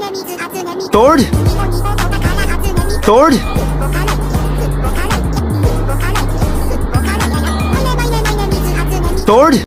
Thord? Thord? Thord?